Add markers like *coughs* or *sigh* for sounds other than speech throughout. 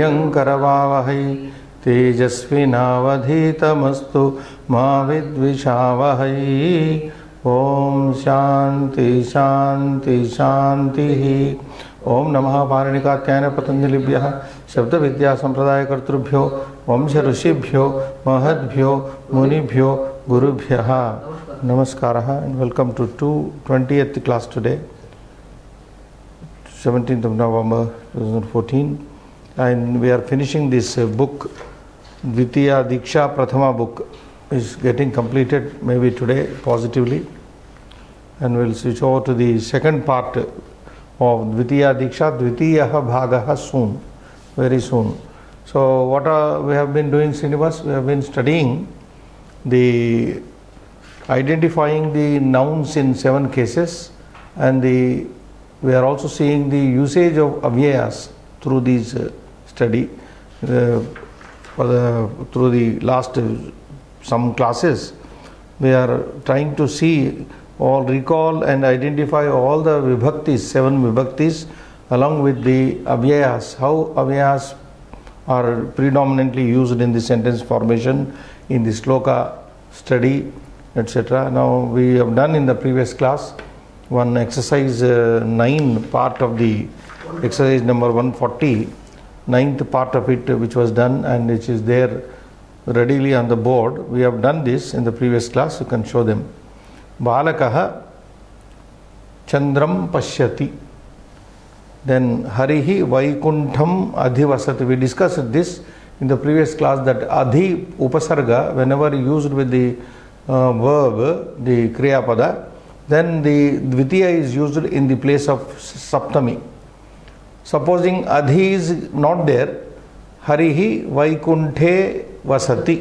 वीर्यङ्करवावहै तेजस्विनावधीतमस्तु मा विद्विषावहै। ॐ शान्ति शान्ति, शान्तिः। ॐ नमः पारणिकात्यायन पतञ्जलिभ्यः शब्दविद्यासम्प्रदायकर्तृभ्यो वंशऋषिभ्यो, महद्भ्यो, मुनिभ्यो, गुरुभ्यः। नमस्कारः and welcome to 220th class today 17th of November 2014 and we are finishing this uh, book Dvitiya Diksha Prathama book is getting completed maybe today positively. And we'll switch over to the second part of Dvitiya Diksha Dvitiyaha Bhagaha soon very soon. So what are, we have been doing Srinivas? We have been studying the identifying the nouns in seven cases and the we are also seeing the usage of avyayas through these uh, study uh, for the through the last uh, some classes we are trying to see all recall and identify all the vibhaktis seven vibhaktis along with the avyayas. How avyayas are predominantly used in the sentence formation in the sloka study etc now we have done in the previous class one exercise uh, 9 part of the exercise number 140 ninth part of it which was done and which is there readily on the board. We have done this in the previous class. You can show them. Balakah chandram pashyati. Then harihi vaikuntham adhivasati we discussed this in the previous class that adhi upasarga whenever used with the uh, verb the Kriyapada, then the dvitiya is used in the place of saptami supposing अधि is not there Hari वैकुंठे वसति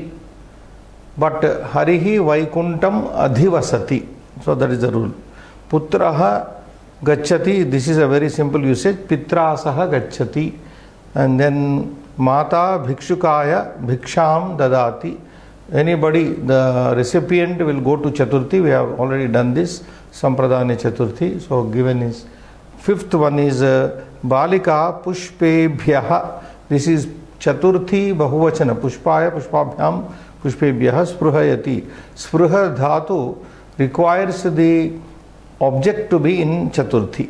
but Hari वैकुंठम अधिवसति so that is the rule पुत्र गच्छति this is a very simple usage पिता सह गच्छति and then माता भिक्षुकाय भिक्षा ददाति anybody the recipient will go to chaturthi we have already done this संप्रदाय chaturthi so given is fifth one is बालिका पुष्पेभ्य। दिस इज़ चतुर्थी बहुवचन, पुष्पाय पुष्पाभ्याम पुष्पेभ्य स्पृहयति। स्पृह dhatu requires the object to be in chaturthi.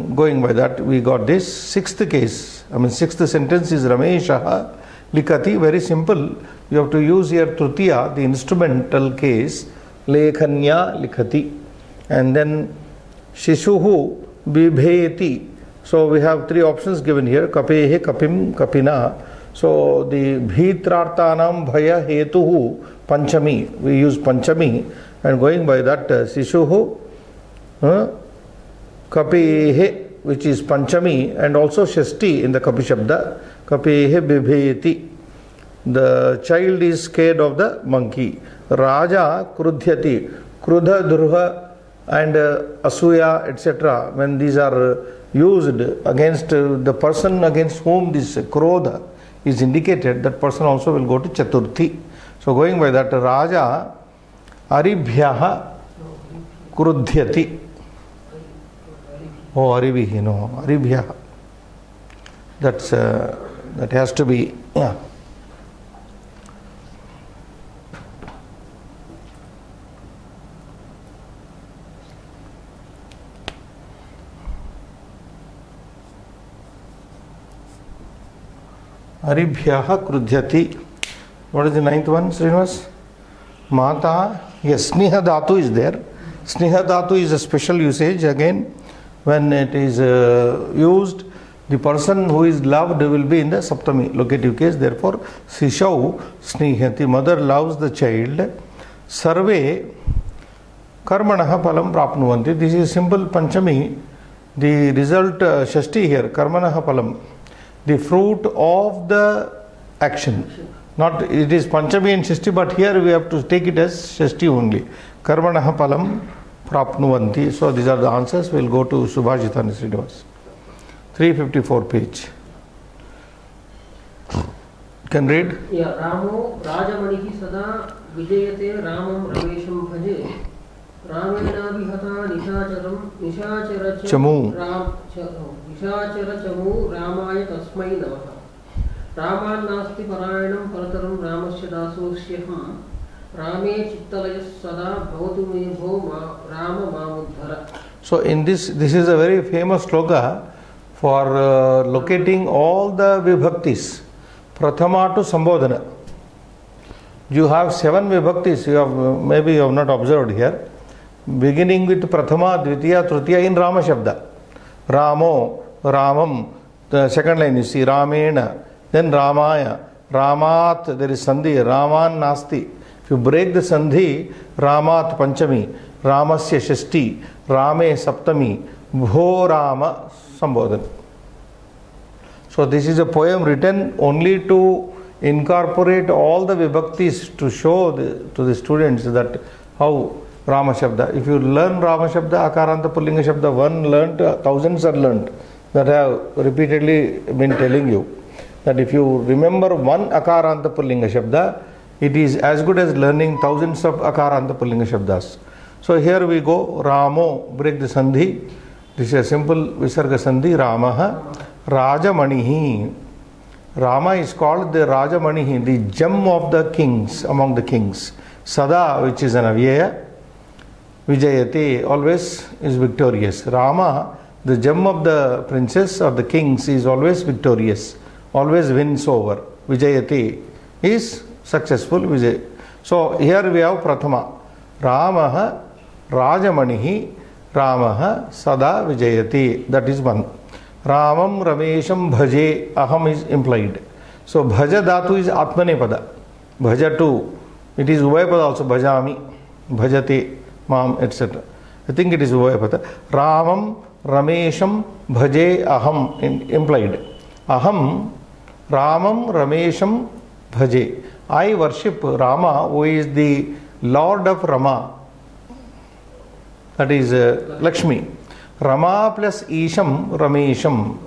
Going by that we got this six case I mean six sentence is Ramesh लिखती very simple you have to use your tritiya the instrumental case लेखनिया लिखती and then शिशु बिभेती so we have three options given here kapehe kapim kapina so the bhitrartanam bhaya hetuhu panchami we use panchami and going by that uh, shishuhu uh, kapehe which is panchami and also shasti in the kapi shabda kapehe bibheti the child is scared of the monkey raja krudhyati krudha dhruva and uh, asuya etc when these are uh, used against uh, the person against whom this krodha is indicated that person also will go to chaturthi. So going by that raja aribhyah krudhyati. Oh aribhi no aribhyah. That's uh, that has to be yeah हरिभ्य क्रुध्यति। What is the ninth one Srinivas माता ये स्नेह dhatu is there स्नेह dhatu is a special usage again when it is used the person who is loved will be in the saptami locative case therefore शिशौ स्नेहति mother loves the child सर्वे कर्मण फल प्राप्त this is simple panchami the result shashthi here कर्मण फलम the fruit of the action. Not it is Panchami and Shasti, but here we have to take it as Shasti only. Karmanaha palam prapnuvanti. So these are the answers. We'll go to Subhajitani Srinivas. 354 page. Can read? Yeah, Ramo Rajamanihi sada vijayate Ramam Ravesham bhaje रामेणाभिहता निशाचरं निशाचर चमू। राम च निशाचर चमू रामाय तस्मै नमः रामान्नास्ति परायणं परतरं रामस्य दासोऽस्यहं रामे चित्तलयः सदा भवतु मे भो मा Ram मामुद्धर So in this, this is a very famous sloka for uh, locating all the vibhaktis, prathama to sambodhana. You have seven vibhaktis. You have uh, maybe you have not observed here. Beginning with prathama, dvitiya, tritiya in Rama Shabda. Ramo, Ramam. The second line you see Ramena. Then Ramaya. Ramat, there is Sandhi. Raman Nasti. If you break the Sandhi, Ramat Panchami. Ramasya Shashti. Rame Saptami. Bho Rama Sambodhan. So this is a poem written only to incorporate all the vibhaktis to show the, to the students that how Rama Shabda. If you learn Rama Shabda, Akaranta Pullinga Shabda, one learnt, uh, thousands are learnt. That I have repeatedly been telling you. That if you remember one Akaranta Pullinga Shabda, it is as good as learning thousands of Akaranta Pullinga Shabdas. So here we go, Ramo, break the Sandhi. This is a simple Visarga Sandhi, Ramaha, Rajamanihi. Rama is called the Rajamanihi, the gem of the kings, among the kings. Sada, which is an avyaya, Vijayate, always is victorious. Rama, the gem of the princess or the kings, is always victorious, always wins over. Vijayati is successful. Vijay. So here we have Prathama. Ramaha, Rajamanihi, Ramaha, Sada Vijayati. That is one. Ramam Ramesham Bhaje Aham is implied. So Bhaja Dhatu is Atmanepada. Bhaja too. It is Uvayapada also Bhajami, Bhajate, Mam, etc. I think it is Uvayapada. Ramam Ramesham Bhaje Aham implied. Aham Ramam Ramesham Bhaje. I worship Rama who is the Lord of Rama. That is uh, Lakshmi. Rama plus Isham, Ramesham.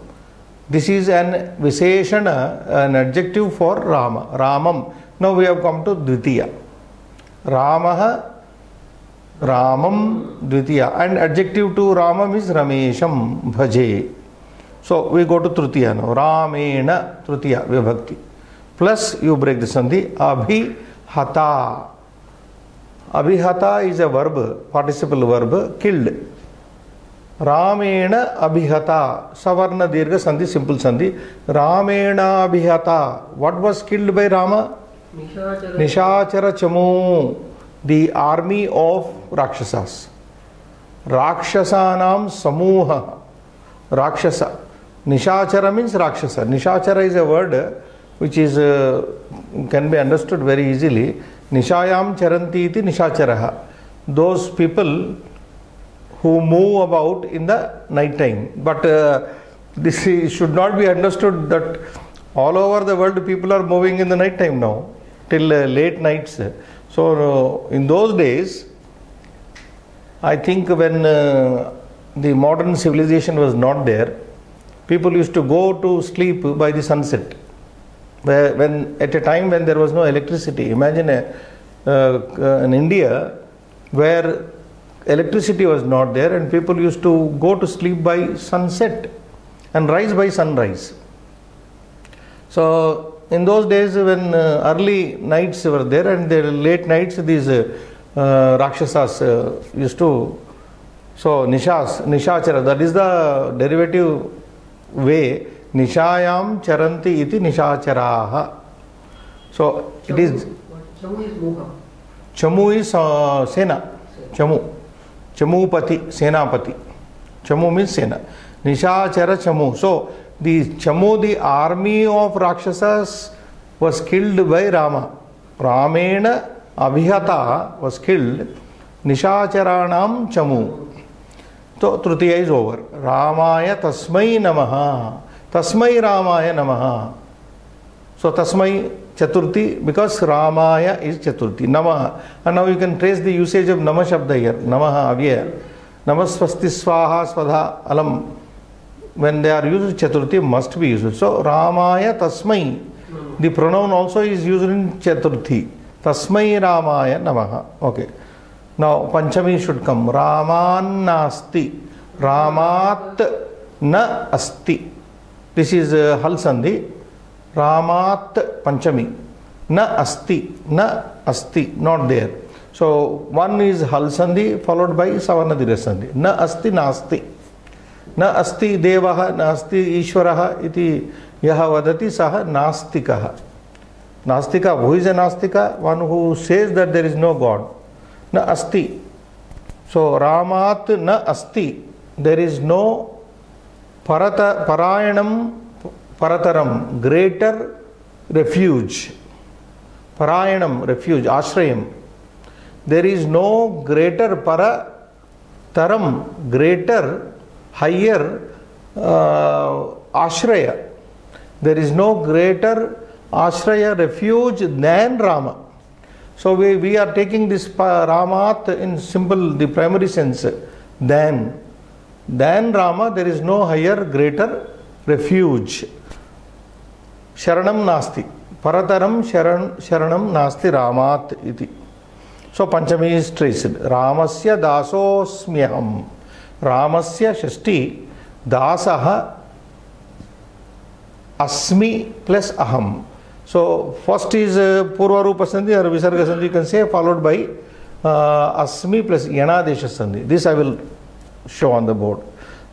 This is an Visheshana, an adjective for Rama. Ramam. Now we have come to Dvitiya. Ramaha, Ramam Dvitiya and adjective to Ramam is Ramesham Bhaje. So we go to Tritiya now. Ramena Tritiya Vibhakti. Plus you break the sandhi Abhihata. Abhihata is a verb, participle verb, killed. Ramena Abhihata. Savarna Dirga Sandhi, simple Sandhi. Ramena Abhihata. What was killed by Rama? Nishachara Chamu. The army of Rakshasas. Rakshasanam Samuha. Rakshasa. Nishachara means Rakshasa. Nishachara is a word which is uh, can be understood very easily. Nishayam charanti iti nishacharaha. Those people who move about in the night time. But uh, this is, should not be understood that all over the world people are moving in the night time now till uh, late nights. So uh, in those days, I think when uh, the modern civilization was not there, people used to go to sleep by the sunset. Where, when at a time when there was no electricity, imagine a, uh, in India where electricity was not there and people used to go to sleep by sunset and rise by sunrise. So in those days when uh, early nights were there and the late nights these uh, uh, Rakshasas uh, used to so Nishas, Nishachara, that is the derivative way Nishayam charanti iti Nishacharaha. So it is Chamu is Muha. Chamu is uh, Sena. Chamu. Chamupati, Senapati. Chamu means Sena. Nishachara Chamu. So the Chamu, the army of Rakshasas, was killed by Rama. Ramena Abhihata was killed. Nishacharanam Chamu. So Tritiya is over. Ramaya Tasmai Namaha. Tasmai Ramaya Namaha. So Tasmai Chaturthi because Ramaya is Chaturthi. Namaha. And now you can trace the usage of Nama Shabda here. Namaha Avyaya. Namaswasti Swaha Swadha Alam. When they are used, Chaturthi must be used. So Ramaya Tasmai. The pronoun also is used in Chaturthi. Tasmai Ramaya Namaha. Okay. Now Panchami should come. Raman Nasti. Ramat Na Asti. This is uh, Hal Sandhi. Ramat Panchami. Na asti. Na asti. Not there. So one is Hal Sandhi followed by Savarna Dira Sandhi. Na asti nasti. न अस्ति देवः नास्ति ईश्वरः इति यः वदति सः नास्तिकः। नास्तिक who is a nastik? One who says that there is no god न अस्ति। सो रामात् न अस्ति। देर इज़ नो परत परायणम परतरम ग्रेटर रेफ्यूज परायणम रेफ्यूज आश्रयम देर इज़ नो ग्रेटर पर तरम greater higher uh, ashraya. There is no greater ashraya refuge than Rama. So we, we are taking this Ramat in simple, the primary sense. Than, than Rama, there is no higher, greater refuge. Sharanam nasti. Parataram sharan, sharanam nasti Ramat iti. So Panchami is traced. Ramasya dasosmyaham. रामस्य षष्टि दासः अस्मि plus अहम uh, purva rupa sandhi or visarga sandhi you can say followed by uh, asmi plus yanadesha sandhi this i will show on the board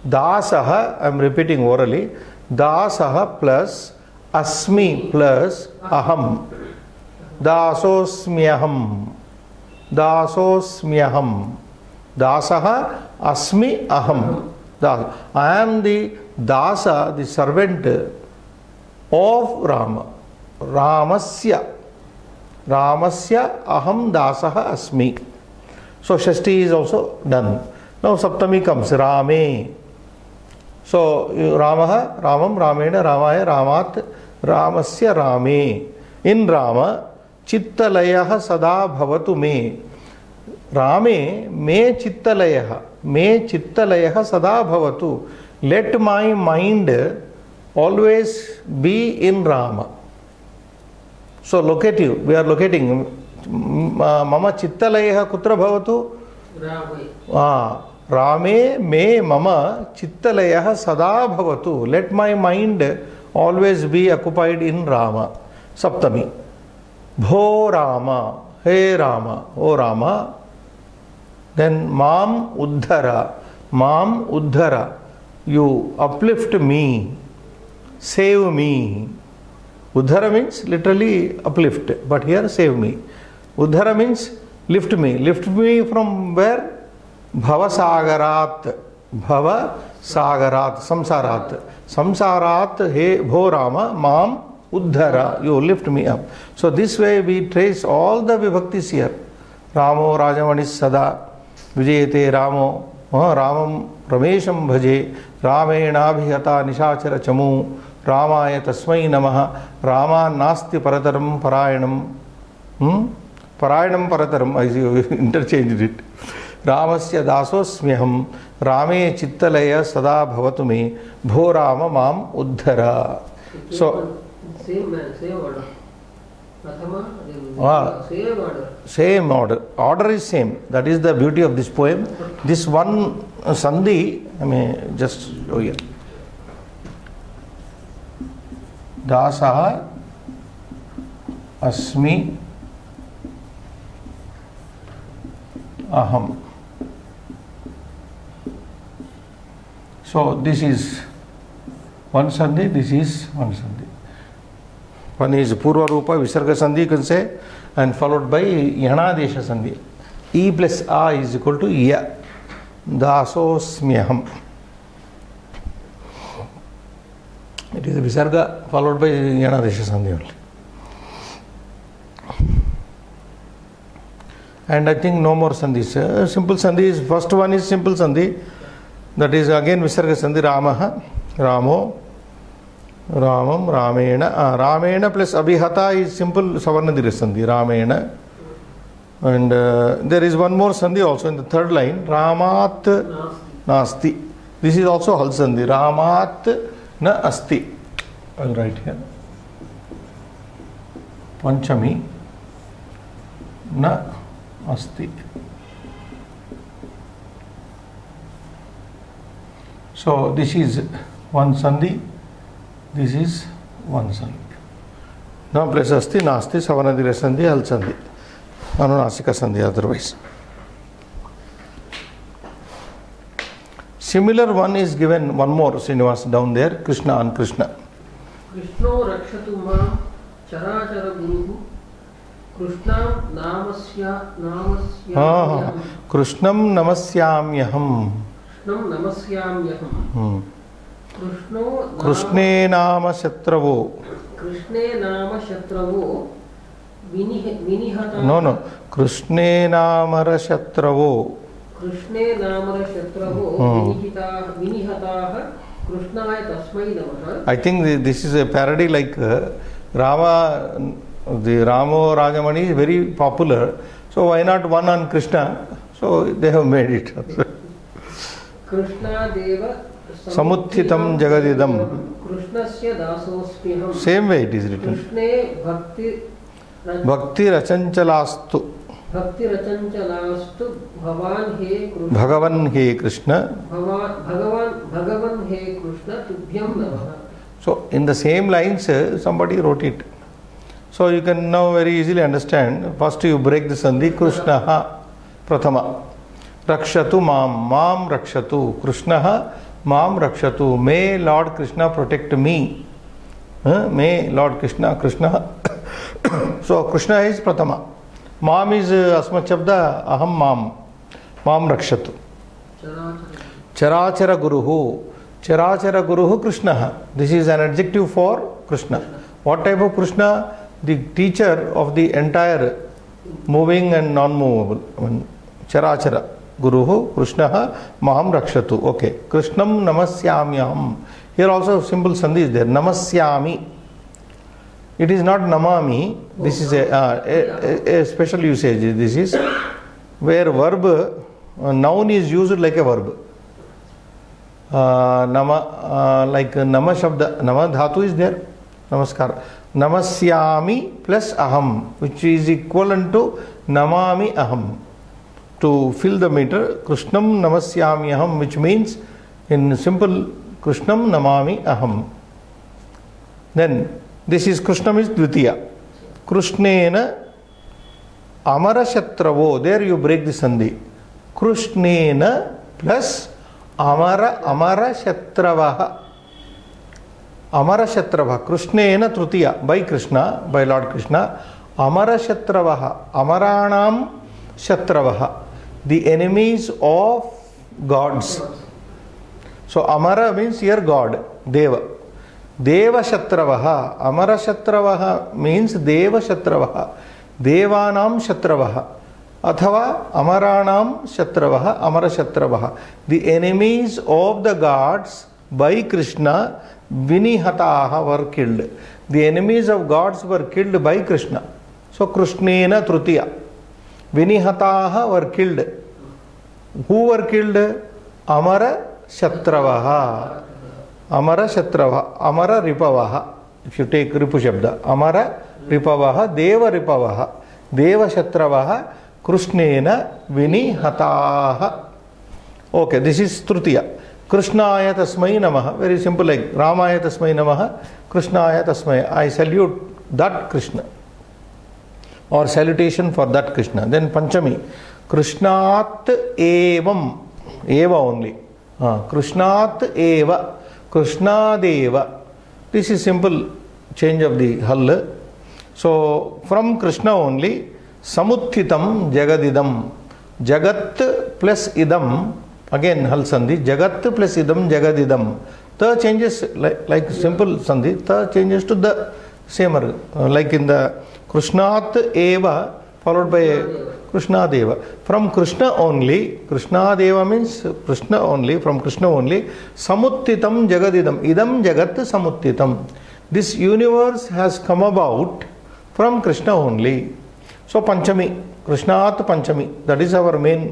dasah i am repeating orally dasah plus asmi plus aham dasosmyaham dasosmyaham दास अस्मि अहम। दास the Das the servant of Ram. Ram रामस्य से अहम दास अस्मि। So shashthi is also done no saptami comes रामे सो राम रामम रामेण रामाय रामात् रामस्य रामे इन राम चित्तलयः सदा भवतु मे रामे मे चित्तलयः मे चित्तलयः सदा भवतु। Let my mind always be in Ram so locative we are locating मम चित्तलयः कुत्र भवतु रामे मे मम चित्तलयः सदा भवतु let my mind always be occupied in Ram सप्तमी भो राम हे राम ओ Ram then mam uddhara mam uddhara you uplift me save me. Uddhara means literally uplift but here save me. Uddhara means lift me. Lift me from where? Bhava sagarat bhava sagarat samsarat. Samsarat he bho rama mam uddhara you lift me up. So this way we trace all the vibhaktis here. Ramo rajamani sada विजयते रामो रामं रमेशं भजे रामेणाभिहता निशाचर चमू रामाय तस्मै नमः रामान्नास्ति परतरं परायणं परायणं परतरम् ऐ interchange it रामस्य दासोऽस्म्यहं रामे चित्तलय सदा भवतु मे भो राम माम उद्धर so same same order Ah, same order. Order is same. That is the beauty of this poem. This one uh, sandhi, I mean, just show here. Dasaha asmi aham. So this is one sandhi, this is one sandhi. One is Purva Rupa Visarga Sandhi, you can say, and followed by Yanadesha Sandhi. E plus A is equal to Ya. Dasosmyaham. It is Visarga followed by Yanadesha Sandhi. And I think no more sandhis. Uh, simple sandhis. First one is simple sandhi. That is again Visarga Sandhi Ramaha. Ramo. रामम रामेण रामेण plus अभिहता is simple सवर्ण दीर्घ संधि रामेण and uh, there is one more sandhi also in the third line ramat nasti this is also hal sandhi ramat na asti i'll write here panchami na asti so this is one sandhi this is one sandhi न place अस्ति नास्ति सवनदिरसन्धि हल्सन्धि अनुनासिकसन्धि otherwise Similar one is given one more Srinivas down there, Krishna on Krishna. कृष्णो रक्षतु माँ चराचरगुरुः कृष्णां नामस्य हाँ, नामस्याम्यहम् कृष्णं नमस्याम्यहम् कृष्णं नमस्याम्यहम् हम्म। कृष्णो नाम- शत्रवो कृष्णे नाम शत्रवो नो नो कृष्णे नामर शत्रवो कृष्णे नाम शत्रवो Hmm. विनिहताः कृष्णाय तस्मै नमः I think thi- this is a parody like uh, Rama, the Ramo Rajamani is very popular. So why not one on Krishna? So they have made it. Krishnadev समुत्थितं जगदिदं। कृष्णस्य दासोऽस्म्यहम् Same way it is written. कृष्णे भक्ति Bhakti Rachanchalastu भक्तिरचञ्चलास्तु भवान् हे Krishna He Krishna. भवान् भगवान् भगवन् हे कृष्ण तुभ्यं नमः So in the same lines uh, somebody wrote it. So you can now very easily understand. First you break the sandhi Krishna Prathama. Rakshatu Mam. Mam Rakshatu. Krishna Mam Rakshatu. May Lord Krishna protect me. Huh? May Lord Krishna Krishna. so Krishna is Prathama. Mam is uh, Asmat Shabda Aham Mam. Mam Rakshatu. चराचर Charachara Guruhu. Charachara Guruhu Krishna. This is an adjective for Krishna. What type of Krishna? The teacher of the entire moving Here also simple sandhi is there. Namasyami. It is not namami. This is a, uh, a, a, a special usage. This is where verb, uh, noun is used like a verb. Uh, nama, uh, like uh, nama shabda, nama dhatu is there. Namaskar. Namasyami plus aham, which is equivalent to namami aham. To fill the meter, Krishnam namasyami aham, which means in simple Krishnam namami aham. Then this is Krishnam is Dvitiya. Krishnena Amara Shatravo. There you break the sandhi. Krishnena plus Amara Amara Shatravaha. Amara Shatravaha. Krishnena Trutiya. By Krishna, by Lord Krishna. Amara Shatravaha. Amaranam Shatravaha the enemies of gods. So Amara means here God, Deva. Deva Shatravaha. Amara Shatravaha means Deva Shatravaha. Devanam Shatravaha. Athava Amaranam Shatravaha, Amara Shatravaha. The enemies of the gods by Krishna, Vinihataha were killed. The enemies of gods were killed by Krishna. So Krishnena Trutiya. Vinihataha were killed who were killed amara shatravaha amara shatrava amara ripavaha if you take ripu shabda amara ripavaha deva ripavaha deva shatravaha krishnena vinihataha okay this is trutiya कृष्णाय तस्मै नमः very simple like रामाय तस्मै नमः कृष्णाय तस्मै I salute that Krishna और salutation for that Krishna then पंचमी कृष्णात् एवं एव ओनली कृष्णात् एव Krishnadev this is simple change of the हल सो फ्रॉम कृष्ण ओनली समुत्थितम जगदिदम जगत प्लस इदम again hal sandhi jagat plus idam jagadidam the changes like, like simple sandhi the changes to the same uh, like in the by krishna deva from krishna only krishna deva means krishna only from krishna only samuttitam jagadidam idam jagat samuttitam this universe has come about from krishna only so panchami krishnat panchami that is our main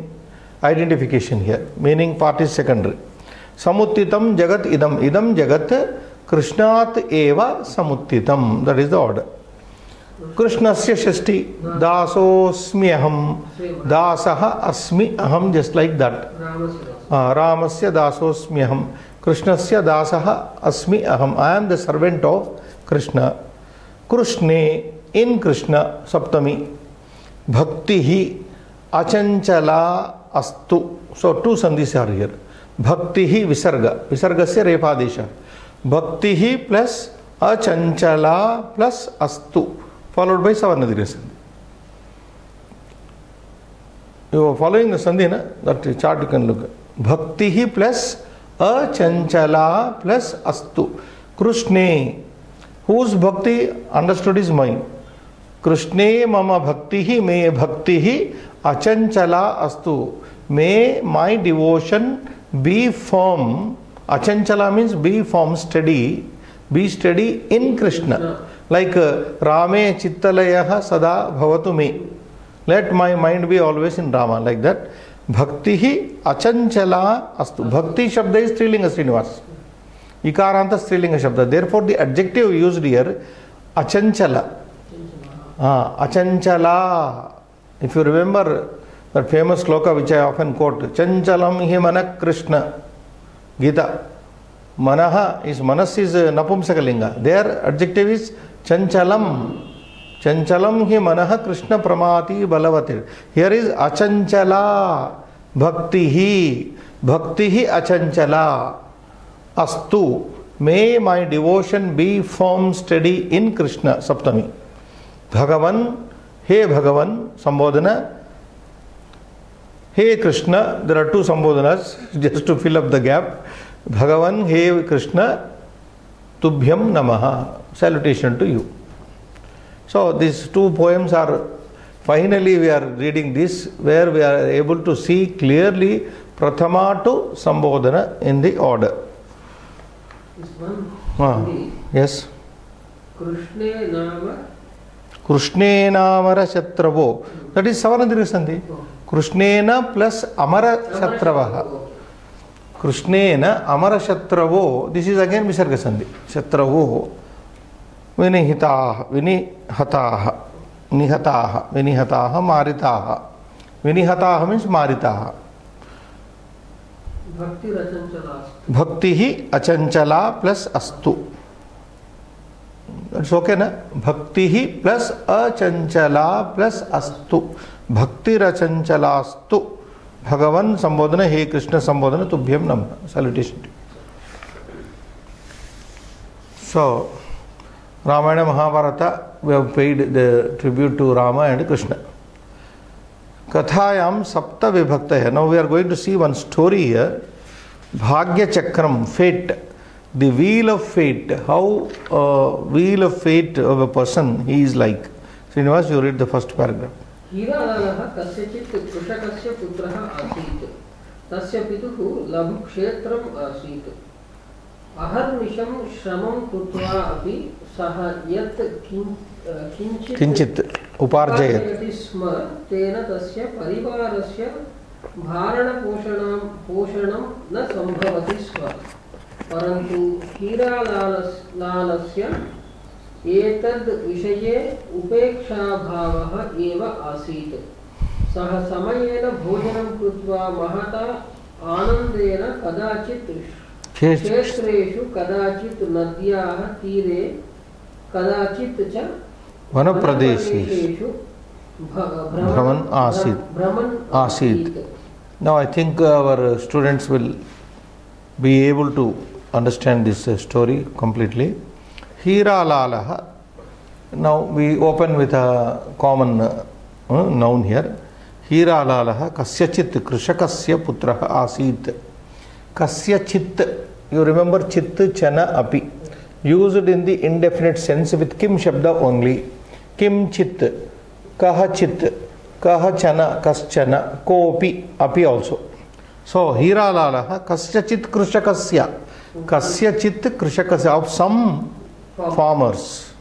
identification here meaning part is secondary samuttitam jagat idam idam jagat krishnat eva samuttitam that is the order कृष्णस्य षष्ठी। दासोस्मि अहम दासः अस्मि अहम just like that रामस्य दासोस्मि अहम से दासः अस्मि अहम। I am the servant of Krishna Krishna in Krishna सप्तमी। भक्ति ही अचंचला अस्तु। So two sandhi are here भक्ति ही विसर्ग। से रेपादेश भक्ति ही प्लस अचंचला प्लस अस्तु। बाय सवर्ण दीर्घ संधि you are following the sandhi na that chart you can look bhakti hi plus achanchala plus astu krishne whose bhakti understood is mine कृष्णे मम भक्ति ही मे भक्ति ही अचंचला अस्तु may my devotion be firm अचंचला means be firm steady be steady like रामे चित्तलय सदा भवतु may let my mind be always in Rama like that भक्ति ही अचंचला अस्तु भक्ति शब्द है स्त्रीलिंग श्रीनिवास इकारांत स्त्रीलिंग शब्द there for the adjective use here अचंचल हाँ अचंचला if you remember that famous shloka which I often quote चंचलम हि मन कृष्ण गीता मन इज़ मनस इज़ नपुंसकलिंग देर एडजेक्टिव इज़ chanchalam. चंचलम ही मन कृष्ण प्रमाति बलवतिर। हियर इज़ अचंचला, भक्ति ही भक्ति ही अचंचला। अस्तु may my devotion be firm steady in Krishna सप्तमी। भगवन, हे भगवन, संबोधन। हे Krishna there are to संबोधनस just to fill up the gap भगवन, हे कृष्ण तुभ्यम नमः। Salutation to you So these two poems are finally we are reading this where we are able to see clearly Prathama to Sambodhana in the order. This one. Ah, yes. Krishne Nama. Krishne Namara Shatravo. That is Savanadiri Sandhi. Krishnena plus Amara Shatravaha. Krishnena Amara Shatravo. This is again Visarga Sandhi. विनिहिता, विनिहता, निहता, विनिहता, मारिता। विनिहता means मारिता। भक्ति ही अचंचला प्लस अस्तु। ओके ना? भक्ति ही प्लस अचंचला प्लस अस्तु। भक्तिरचंचलास्तु भगवान संबोधन, हे कृष्ण संबोधन तुभ्यम नम। Salutation so Ramayana Mahabharata, we have paid the tribute to Rama and Krishna. Kathayam Sapta Vibhaktaya. Now we are going to see one story here. Bhagya Chakram, fate, the wheel of fate, how uh, wheel of fate of a person he is like. Srinivas, you read the first paragraph. हीरालालः कस्यचित् कृषकस्य पुत्रः आसीत् तस्य पितुः लघुक्षेत्रम् आसीत् अहर्निशं श्रमं कृत्वा अपि सः यत् किञ्चित् किञ्चित् उपार्जयति। स्म तेन तस्य परिवारस्य भारणपोषणं पोषणं न सम्भवति स्म। परन्तु हीरालालस् लालस्य एतद् विषये उपेक्षाभावः एव आसीत्। सः समयेन भोजनं कृत्वा महता आनन्देन कदाचित् क्षेत्रेषु कदाचित् नद्याः तीरे कदाचित् च वनप्रदेशेषु। भ्रमन् आसीत्। भ्रमन् आसीत्। Now I think our students will be able to understand this story completely हीरालालः now we open with a common noun here हीरालालः कस्यचित् कृषकस्य पुत्रः आसीत् कस्यचित् you remember chit, chana, api. Used in the indefinite sense with kim shabda only. Kim chit, kaha chit, kaha chana, kaschana, kopi, api also. So, hiralalaha kasya chit krishakasya. Kasya chit krishakasya of some farmers.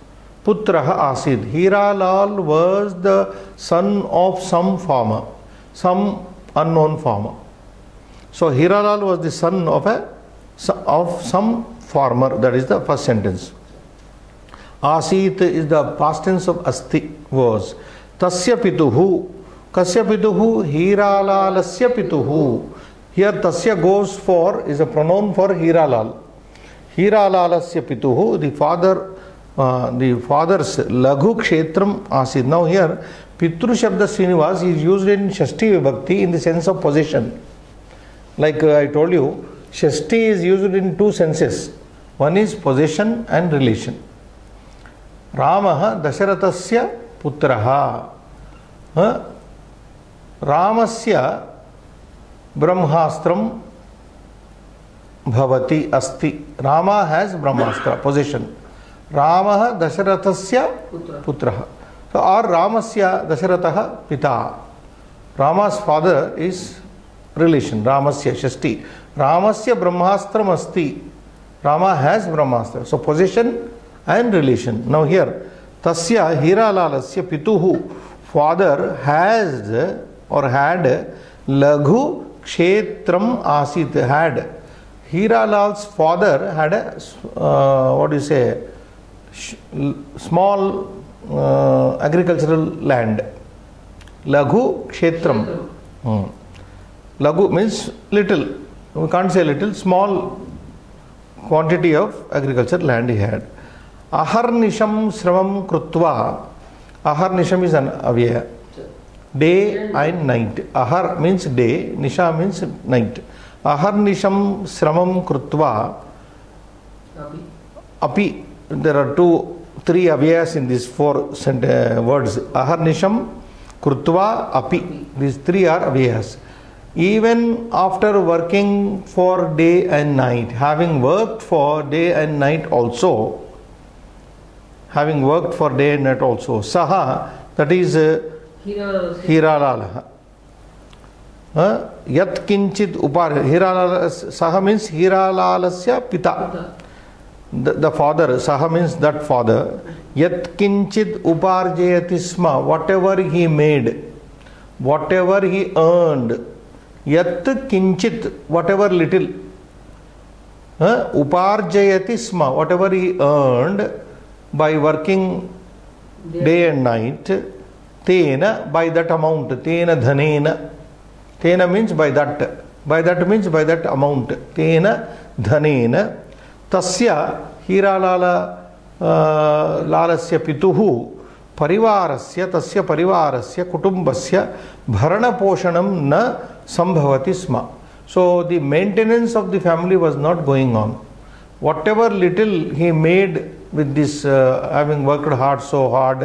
Putraha asid. Hiralal was the son of some farmer, some unknown farmer. So, Hiralal was the son of a of some farmer, that is the first sentence. Asit is the past tense of asti was. Tasya pituhu. Kasya pituhu. Hiralalasya pituhu. Here tasya goes for is a pronoun for Hiralal. Hiralalasya pituhu, the father uh, the father's Laghu Kshetram Asid. Now here, Pitru Shabda Srinivas is used in Shashti Vibhakti in the sense of possession. Like uh, I told you, Shashti is used in two senses. One is possession and relation. Ramah Dasharathasya Putraha. Uh, Ramasya Brahmastram भवति अस्ति Ram has Brahmastra position Ram दशरथस्य पुत्र पुत्रः so or ramasya dasharatah pita rama's father is relation ramasya shasti रामस्य ब्रह्मास्त्रम अस्ति Rama has Brahmastra. So position and relation no here तस्य हीरालालस्य पितुहु फादर हैज़ और हैड लघु क्षेत्र आसीत। Had Hiralal's father had what you say small agricultural land लघु क्षेत्र hmm. लघु means little We can't say little, small quantity of agricultural land he had. Aharnisham Sravam Krutva. Aharnisham is an avyaya. Day and night. Ahar means day, Nisha means night. Aharnisham Sramam Krutva. Api, there are two, three avyas in these four sent, uh, words. Aharnisham, Krutva, Api. These three are avyas even after working for day and night, having worked for day and night also, having worked for day and night also, Saha, that is uh, Hiralala. Uh, yat kinchit upar Hiralala, Saha means Hiralalasya pita. The, the father, Saha means that father, Yat kinchit uparjayati sma, whatever he made, whatever he earned, yat kinchit whatever little uh, uparjayati sma whatever he earned by working day and night tena by that amount tena dhanena tena means by that by that means by that amount tena dhanena तस्य हीरालाल अ, लालस्य पितुः परिवारस्य तस्य परिवारस्य कुटुम्बस्य भरणपोषणं न सम्भवति स्म so the maintenance of the family was not going on whatever little he made with this uh, having worked hard so hard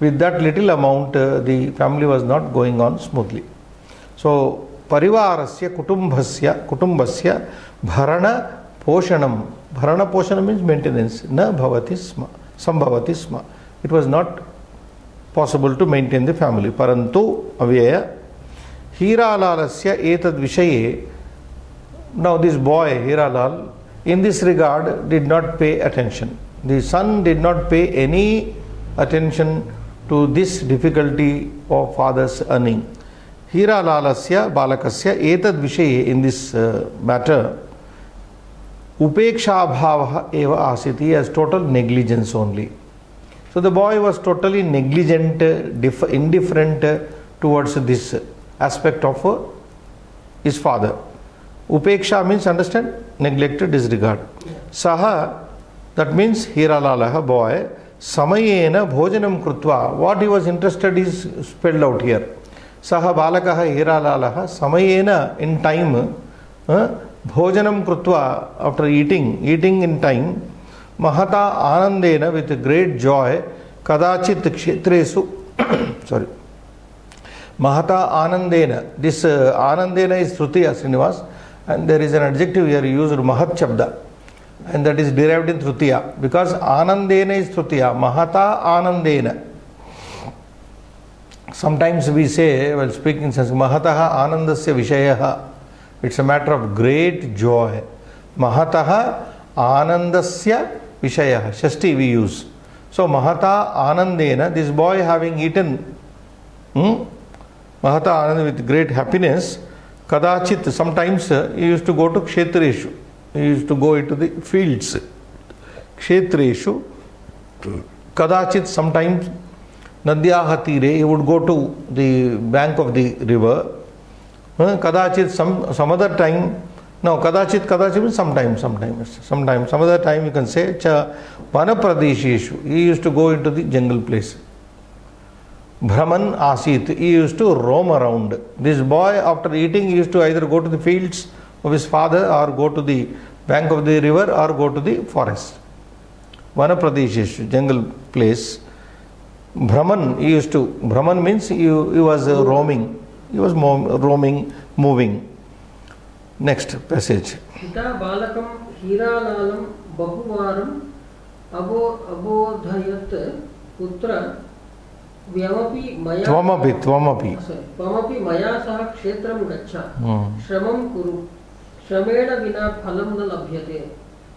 with that little amount uh, the family was not going on smoothly so परिवारस्य कुटुम्बस्य कुटुम्बस्य भरण पोषणं भरण पोषणं means maintenance न भवति स्म सम्भवति स्म it was not possible to maintain the family परन्तु अव्यय Hiralal etad vishaye. Now this boy Hiralal in this regard did not pay attention. The son did not pay any attention to this difficulty of father's earning. Hiralalasya balakasya etad vishaye in this uh, matter upeksha bhavaha eva asiti as total negligence only. So the boy was totally negligent, indifferent towards this aspect of his father Upeksha means understand neglected disregard. Saha that means Hiralalah boy samayena bhojanam krutva. What he was interested is spelled out here. Saha balakaha Hiralalah samayena in time bhojanam krutva after eating eating in time mahata anandena with great joy kadachit kshetresu *coughs* sorry Mahata Anandena. This uh, Anandena is Trutiya Srinivas and there is an adjective here used Mahat Shabda and that is derived in Trutiya because Anandena is Trutiya. Mahata Anandena. Sometimes we say, while speaking in Sanskrit, Mahataha Anandasya Vishayaha. It's a matter of great joy. Mahataha Anandasya Vishayaha. Shasti we use. So Mahata Anandena, this boy having eaten hmm, Mahata Anand with great happiness, Kadachit, sometimes uh, he used to go to Kshetreshu. He used to go into the fields. Kshetreshu, Kadachit, sometimes Nadyaha Tire, he would go to the bank of the river. Uh, Kadachit, some, some other time, No, kadachit, kadachit means sometime, sometime, sometime. Some other time you can say, cha vanapradesheshu. He used to go into the jungle place. Brahman Asit. He used to roam around. This boy, after eating, used to either go to the fields of his father or go to the bank of the river or go to the forest. Vanapradesheshu, jungle place. Brahman, he used to, Brahman means he, he was uh, roaming. He was roaming, moving. Next passage. Pita balakam hiralalam bahuvaram abodhayat putra tvamapi. Sorry, त्वमपि मया सह क्षेत्रं गच्छ। Hmm. श्रमं कुरु। श्रमेण विना फलं न लभ्यते।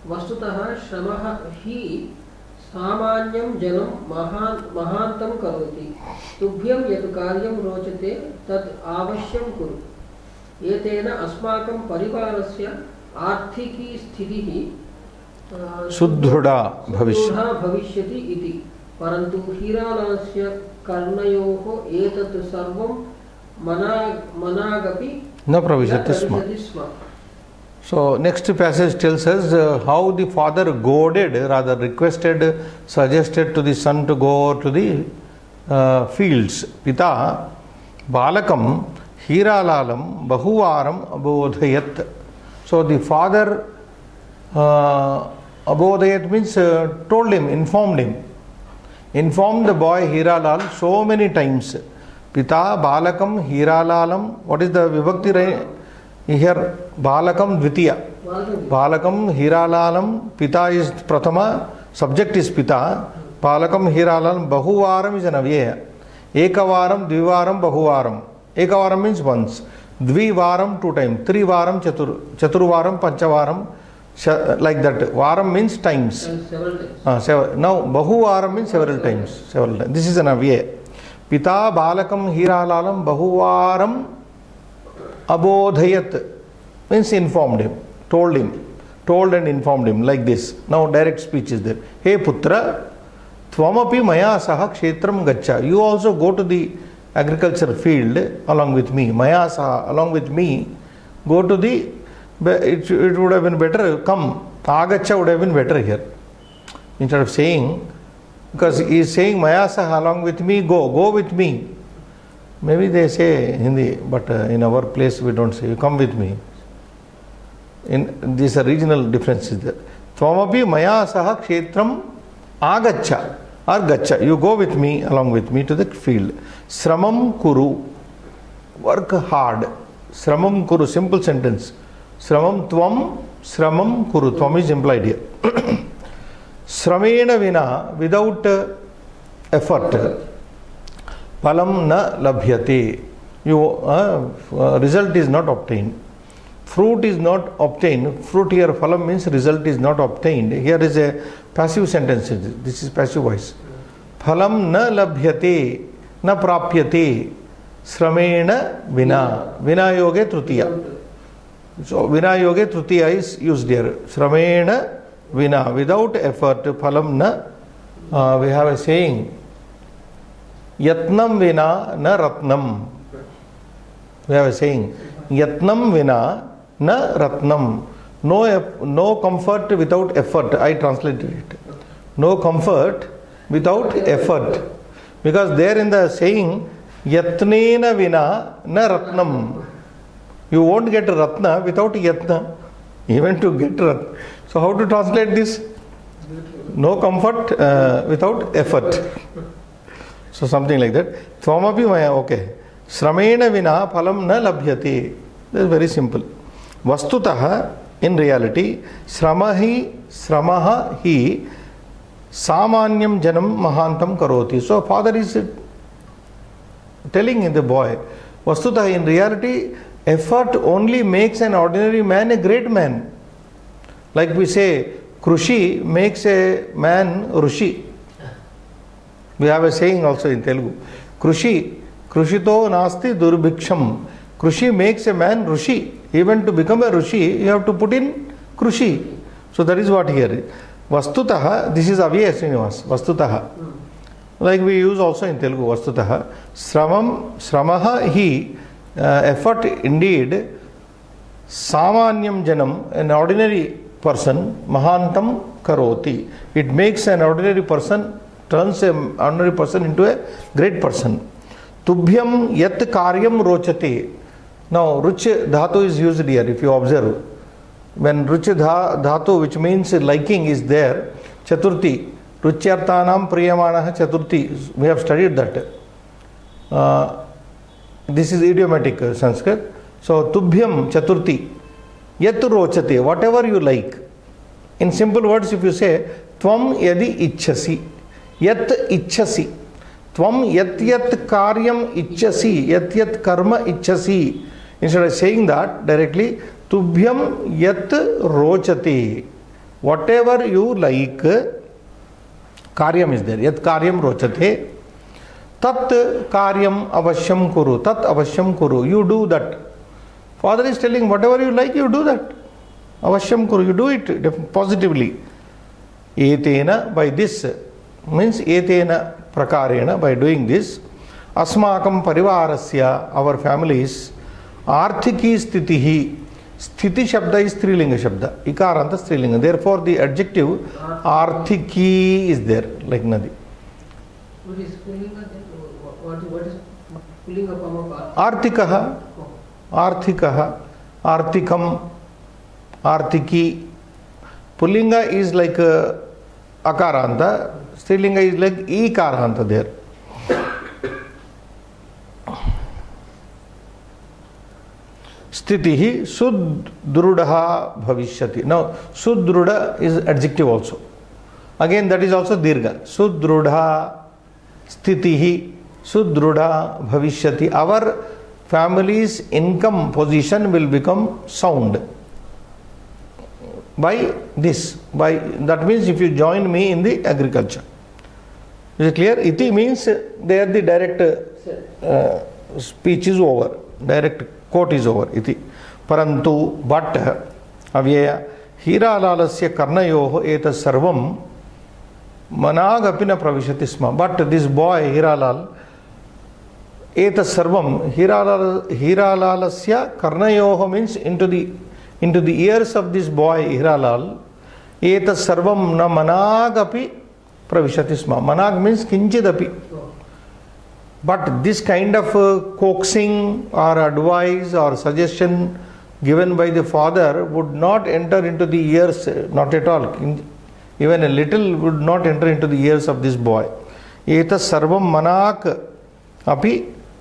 वस्तुतः श्रमः हि सामान्यं जनं महान् महान्तं करोति। तुभ्यं यत् कार्यं रोचते तत् अवश्यं कुरु। एतेन अस्माकं परिवारस्य आर्थिकी स्थितिः सुदृढा भविष्यति इति। परन्तु हीरालालस्य कर्णयोः एतत् सर्वं मना मनागपि न प्रविशति स्म So next passage tells us uh, how the father goaded, rather requested, suggested to the son to go to the uh, fields. Pita balakam hiralalam bahuvaram abodhayat. So the father uh, abodhayat means uh, told him, informed him, informed the boy Hiralal so many times. Pita Balakam Hiralalam. What is the Vibhakti right? Here Balakam Dvitiya. Balakam Hiralalam. Pita is Pratama. Subject is Pita. Balakam Hiralalam. Bahuvaram is an avyaya. Ekavaram, Dvivaram, Bahuvaram. Ekavaram means once. Dvivaram two times. Trivaram, Chatur, Chaturvaram, Panchavaram. Like that. Varam means times. several times. Uh, sev- now, Bahuvaram means several times. Several times. This is an avyaya. Pita Balakam Hiralalam, Bahuvaram abodhayat means informed him told him told and informed him like this now direct speech is there hey putra tvamapi maya saha kshetram gaccha you also go to the agriculture field along with me maya saha along with me go to the it, it would have been better come agaccha would have been better here instead of saying because he is saying maya saha along with me go go with me Maybe they say Hindi, but uh, in our place we don't say, you come with me. In these are regional differences there. Tvamapi maya saha kshetram agaccha or gaccha. You go with me, along with me to the field. Sramam kuru. Work hard. Sramam kuru. Simple sentence. श्रम त्वम श्रमम श्रमेण विना without effort फल न लभ्यते। You result is not obtain fruit is not obtain fruit here फलम mean result is not obtain here is a passive sentence this is passive voice फलम न लभ्यते, न प्राप्यते। श्रमेण विना विना योगे तृतीया. सो विना योगे तृतीय इज़ यूज़ डियर श्रमेण विना विदाउट एफर्ट फल न वी हैव ए सेइंग यत्नम विना न रत्नम वी हैव ए सेइंग यत्नम विना न Ratnam no no comfort without effort I translated it no comfort without effort because there in the saying यत्नेन विना न रत्नम You won't get ratna without yatna. Even to get ratna. So, how to translate this? No comfort uh, without effort. So something like that. Tvamapi maya, okay. Sramena vina phalam na labhyate. That is very simple. Vastutah, in reality, sramahi, sramaha hi samanyam janam mahantam karoti. So father is telling the boy, Vastutah, in reality, effort only makes an ordinary man a great man. Like we say, Krushi makes a man Rushi. We have a saying also in Telugu. Krushi, Krushito nasti durbhiksham. Krushi makes a man Rushi. Even to become a Rushi, you have to put in Krushi. So that is what here. Vastutaha, this is Avyaya Srinivas. Vastutaha. Like we use also in Telugu, Vastutaha. Sramam, Sramaha uh, effort indeed Samanyam Janam, an ordinary person, Mahantam Karoti. It makes an ordinary person, turns an ordinary person into a great person. Tubhyam Yat Karyam Rochate. Now, Ruch Dhatu is used here, if you observe. When Ruch Dhatu, which means liking, is there, Chaturthi, Ruchyartanam Priyamanaha Chaturthi, we have studied that. Uh, this is idiomatic Sanskrit so तुभ्यम चतुर्थी यत् रोचते whatever you like in simple words if you say त्वम यदि इच्छसि यत् इच्छसि त्वम यत् यत् कार्यम इच्छसि यत् यत् कर्म इच्छसि instead of saying that directly तुभ्यम यत् रोचते वॉट एवर यू लाइक कार्यम इज़ देर यत् कार्यम रोचते Tat karyam avashyam kuru. Tat avashyam kuru. You do that. Father is telling whatever you like, you do that. Avashyam kuru. You do it positively. Etena by this means etena prakarena by doing this. अस्माकं परिवारस्य our फैमिलीस् आर्थिकी स्थितिः स्थिति शब्द is स्त्रीलिंग शब्द इकार ಅಂತ ಸ್ತ್ರೀಲಿಂಗ देयर फॉर द एडजेक्टिव आर्थिकी इज देयर like नदी आर्तिक आर्थिक आर्तिक आर्थिकी पुलिंग इज़ लाइक अकार अंत स्त्रीलिंग इज़ लाइक ई कार अंत देर स्थिति सुदृढ़ भविष्य नौ सुदृढ़ is adjective also again that is also दीर्घ सुदृढ़ स्थिति सुदृढ़ भविष्य our families income position will become sound by this by that means if you join me in the agriculture is clear it means they are the direct speech is over direct quote is over इति परंतु but अव्यय हीरालाल से कर्णयो एक सर्व मनागपि न प्रवशति स्म but this boy Hiralal एत हीरालाल हीराल कर्णयो mean into the into the ears of this boy Hiralal एत न मनाग प्रवशति स्म। मनाग mean किंचिदी but this kind of coaxing or advice or suggestion given by the father would not enter into the ears not at all even a little would not enter into the ears of this boy एत मनाक अभी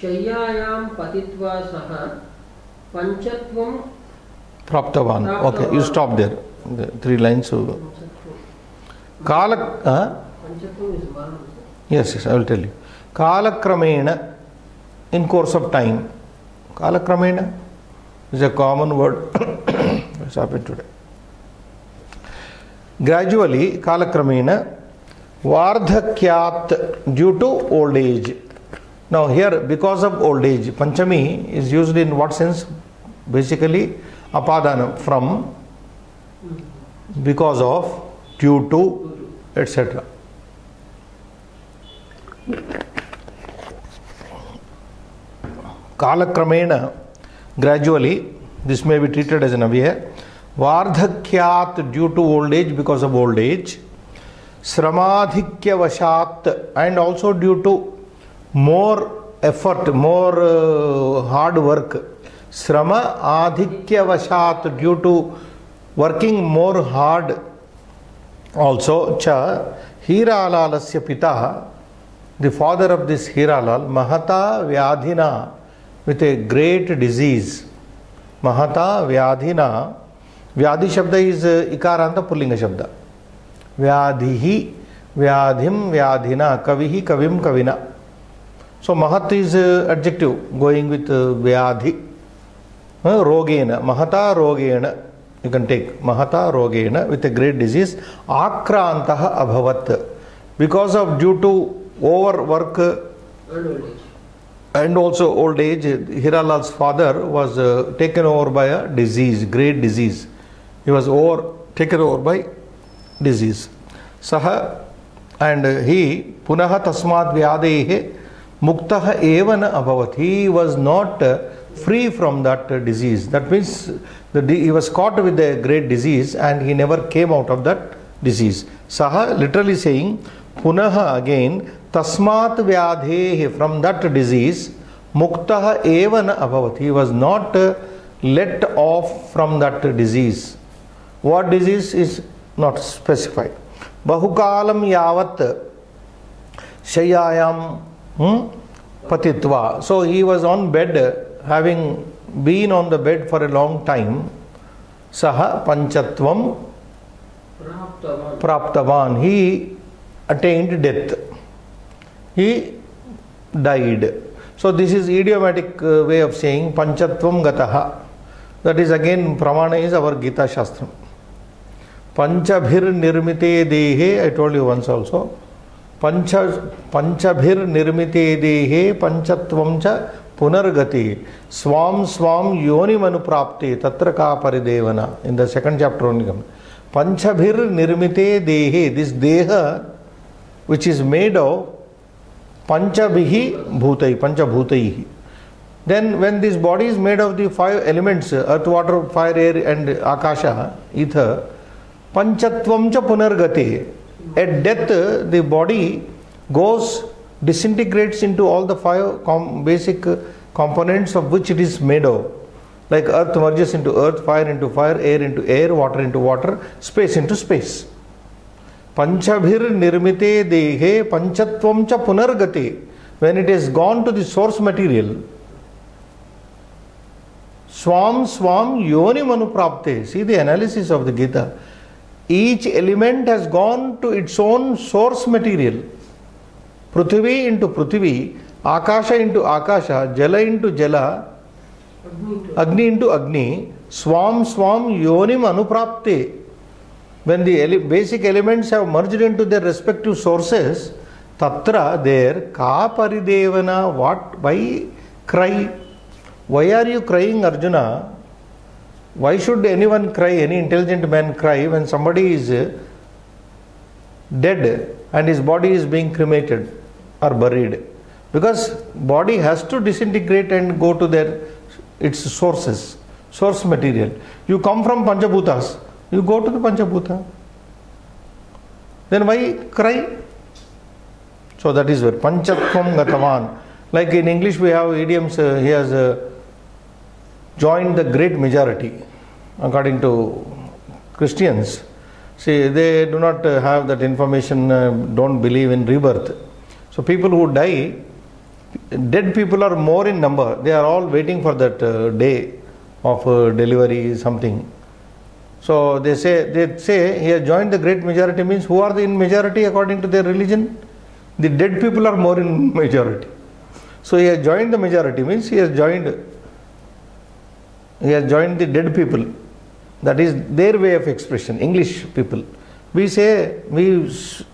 शय्यायां okay three lines tell you कालक्रमेण in course of time कालक्रमेण common word today gradually कालक्रमेण वार्धक्यात् due to old age now here because of old age panchami is used in what sense basically apadana from because of due to etc कालक्रमेण gradually this may be treated as an avyaya vardhakyat due to old age because of old age shramadhikyavashat and also due to more effort more hard work श्रम आधिक्यवशा due to working more hard also च हीरालाल से पिता the father of this Hiralal महता व्याधिना with a great disease महता व्याधिना व्याधि शब्द इज़ इकारांत पुलिंग शब्द व्याधि व्याधि व्याधिना कवि कविम कविना So Mahat is uh, adjective going with uh, Vyadhi. Uh, rogena, Mahata Rogena. You can take Mahata Rogena with a great disease. Akrantaha Abhavat. Because of due to overwork and and also old age, Hiralal's father was uh, taken over by a disease, great disease. He was over taken over by disease. Saha and he punaha tasmat vyadehe मुक्त एवं अभवत. He was not free from that disease that means was caught with a great disease and he never came out of that disease सह literally saying पुनः again तस्मा व्याधे from that disease मुक्त एवं अभवत he was not let off from that disease what disease is not specified बहुकालम यावत् hmm, patitva. So he was on bed, having been on the bed for a long time. Saha panchatvam Praptavan. He attained death. He died. So this is idiomatic uh, way of saying panchatvam gataha. That is again pramana is our Gita Shastram. Panchabhir nirmite dehe, I told you once also. पंच पंचभिर्मित देहे पंचत्व पुनर्गति। स्वाम स्वाम योनि प्राप्ति तत्र का परिदेवना? In the second chapter only come पंचभिर्मित देहे this देह which is made of पंचभि भूत, पंचभूत। Then when this body is made of the five elements earth water fire air and akash इथ पंचत्व च पुनर्गति। At death, the body goes, disintegrates into all the five com- basic components of which it is made of. Like earth merges into earth, fire into fire, air into air, water into water, space into space. पंचभिर निर्मिते देहे पंचत्वम च पुनर्गते when it is gone to the source material swam swam yoni manuprapte see the analysis of the gita each element has gone to its own source material prithvi into prithvi akasha into akasha jala into jala Agni into agni into agni swam swam yonim anuprapte when the ele- basic elements have merged into their respective sources tatra there ka paridevana what why cry why are you crying arjuna why should anyone cry any intelligent man cry when somebody is uh, dead and his body is being cremated or buried? Because body has to disintegrate and go to their its sources source material. You come from panchabhutas you go to the panchabhuta then why cry? So that is where panchatvam gatavan like in english we have idioms uh, he has uh, joined the great majority according to christians. See they do not uh, have that information uh, don't believe in rebirth. So people who die dead people are more in number. They are all waiting for that uh, day of delivery something. So they say they say he has joined the great majority means who are the in majority according to their religion? The dead people are more in majority. So he has joined the majority means he has joined he has joined the dead people that is their way of expression english people we say we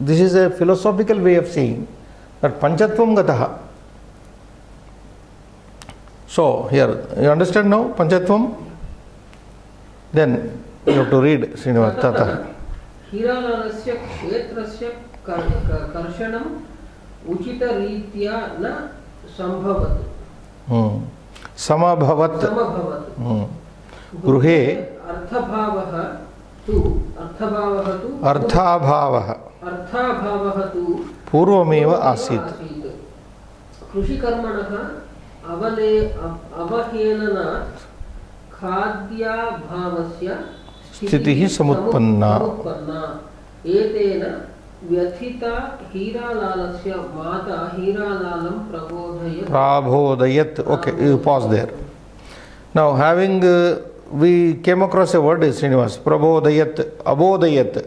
this is a philosophical way of saying that panchatvam gataha so here you understand now panchatvam then you have to read Srinivas Tata. हीरालालस्य क्षेत्रस्य कर्षणम् उचितरीत्या न सम्भवत् Hmm. समभवत्। Hmm. गृहे अर्थभावः तु अर्थभावः तु अर्थाभावः। अर्थाभावः तु पूर्वमेव आसीत्। कृषिकर्मणः अवले अव- अवहेलनात् खाद्याभावस्य स्थितिः समुत्पन्ना। समुत्पन्ना। एतेन व्यथिता हीरालालस्य माता हीरालालं प्रबोधयत् prabodayat okay you pause there now having uh, we came across a word Srinivas prabodayat abodayat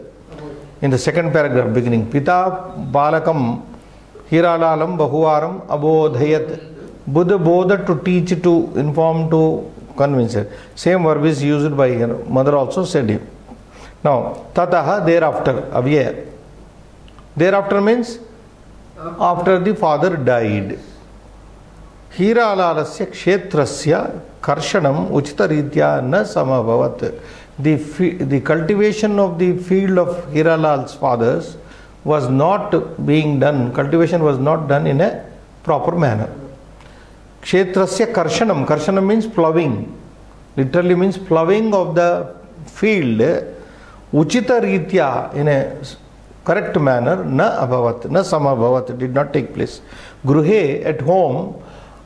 in the second paragraph beginning pita balakam hiralalam bahuvaram abodhayat buddha bodha to teach to inform to convince her. Same verb is used by her mother also said him. Now, tataha thereafter, avyaya. Thereafter means after the father died. हीरालालस्य क्षेत्रस्य कर्षणम् उचितरीत्या न समभवत् the the cultivation of the field of Hiralal's fathers was not being done cultivation was not done in a proper manner kshetrasya karshanam karshanam means plowing literally means plowing of the field uchita ritya in a correct manner, na abhavat, na samabhavat did not take place. Gruhe at home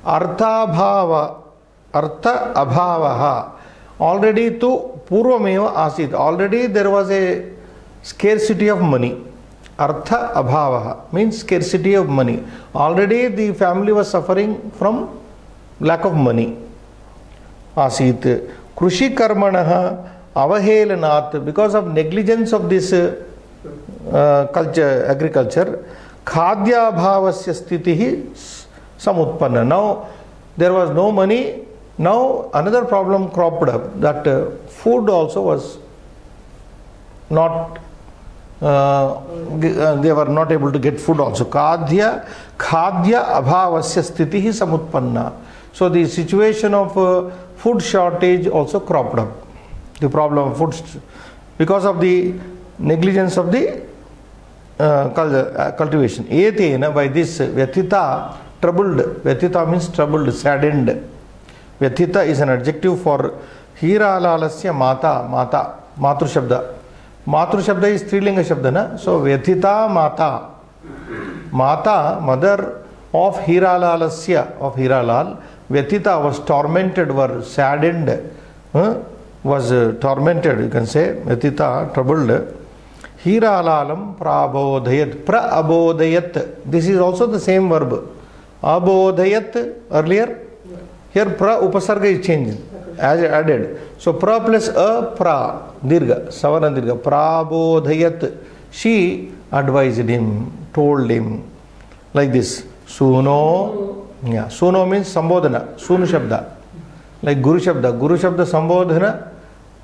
अर्थाभाव अर्थ अभाव already तो पूर्वमेव आसीत् already there was a scarcity of money अर्थ अभाव means scarcity of money already the family was suffering from lack of money आसीत् कृषि कर्मण अवहेलनात् because of negligence of this culture agriculture खाद्याभाव स्थिति समुत्पन्न now there was no money now another problem crop that food also was not they were not able to get food also खाद्य खाद्य अभाव स्थिति समुत्पन्ना so the situation of food shortage also cropped up the problem of food because of the negligence of the uh, cultivation. Etena by this vyatita troubled. Vyatita means troubled, saddened. Vyatita is an adjective for Hiralalasya Mata, Mata, Matru Shabda. Matru Shabda is Strilinga Shabda, na? So Vyatita Mata. Mata, mother of Hiralalasya, of Hiralal, Vyatita was tormented, were saddened, huh? was uh, tormented, you can say, Vyatita, troubled. Hiralalam prabodhayat, praabodhayat. This is also the same verb. abodhayat earlier here pra upasarga is changed as added so pra plus a pra dirgha savana dirgha prabodhayat she advised him told him like this suno yeah suno means sambodhana sunu shabda like guru shabda guru shabda sambodhana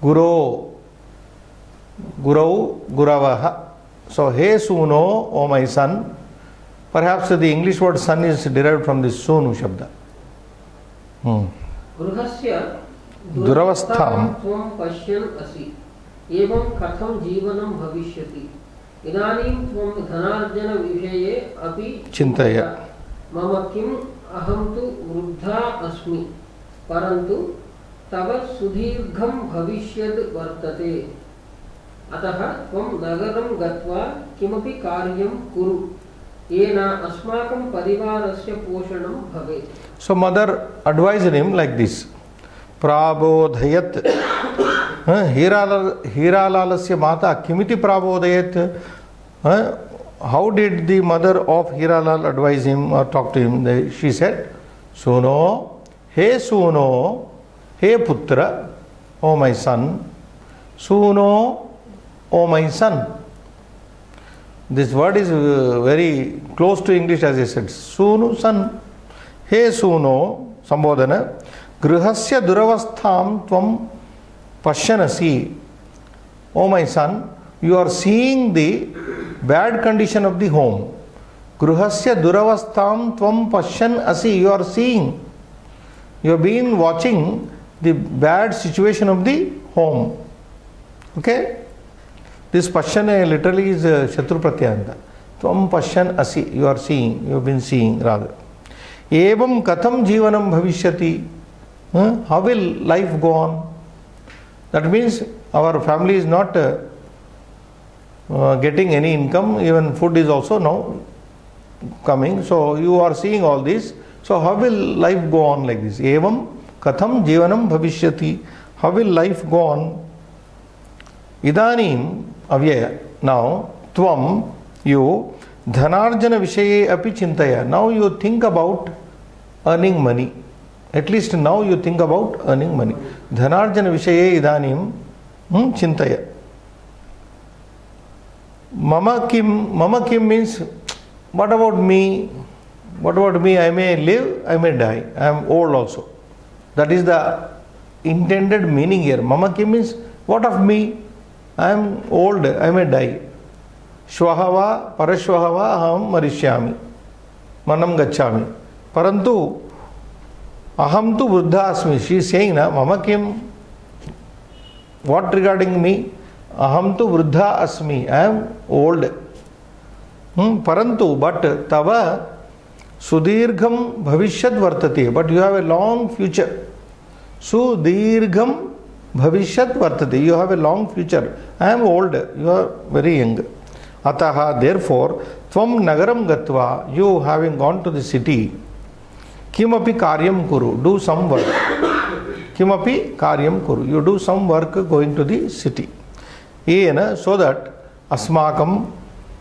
guru guru guravaha so hey suno o my son Perhaps the English word son is derived from this sonu shabda. Hmm. दुरवस्थां पश्यन् असि एवं कथं जीवनं भविष्यति इदानीं त्वं धनार्जनविषये अपि चिन्तय मम किम् अहं तु वृद्धा अस्मि परन्तु तव सुदीर्घं भविष्यद् वर्तते अतः त्वं नगरं गत्वा किमपि कार्यं कुरु। येन अस्माकं परिवारस्य पोषणं भवेत्। So mother advise him like this प्राबोधयत्। *coughs* हाँ, हीरालाल हीरालालस्य माता किमिति प्राबोधयत्? How did the mother of Hiralal advise him she said सूनो, हे सोनो, हे पुत्र, ओ मै सन् सूनो O my son. This word is uh, very close to English as I said. Sunu son. Hey Suno, Sambodhana. Grihasya duravastham tvam pashyanasi. Oh my son, you are seeing the bad condition of the home. Grihasya duravastham tvam pashyan asi. You are seeing. You have been watching the bad situation of the home. Okay? This Pashyana literally is a Shatru Pratyanta. Tvam Asi, you are seeing, you have been seeing rather. Evam Katham Jivanam Bhavishyati, how will life go on? That means our family is not uh, uh, getting any income, even food is also now coming. So you are seeing all this. So how will life go on like this? Evam Katham Jivanam Bhavishyati, how will life go on? Idanim अव्यय नौ तम you धनार्जन विषय अभी चिंतया now you think about earning money at least now you think about earning money धनार्जन विषय इधानी चिंत मम कि मम कि mean what about me what about me I may live I may die I'm old also that is the intended meaning here मम कि mean what of me I am old I may die श्वः वा परश्वः वा अहं मरिष्यामि मनं गच्छामि परन्तु वृद्धा अस्मि शी सेयिङ्ग् मम किं वाट् रिगार्डिङ्ग् मी अहम तो वृद्धा अस्म ऐ एम् ओल्ड् परन्तु बट् तव सुदीर्घं भविष्यद्वर्तते but you have a long future सुदीर्घम भविष्यद वर्तते. You have a long future I am old you are very young अतः देर फोर त्वम नगरम गत्वा you having gone to the city किमपि कार्यम कुरु. डू सम वर्क किमपि कार्यम कुरु. You do some work going to the city yen so that अस्माकं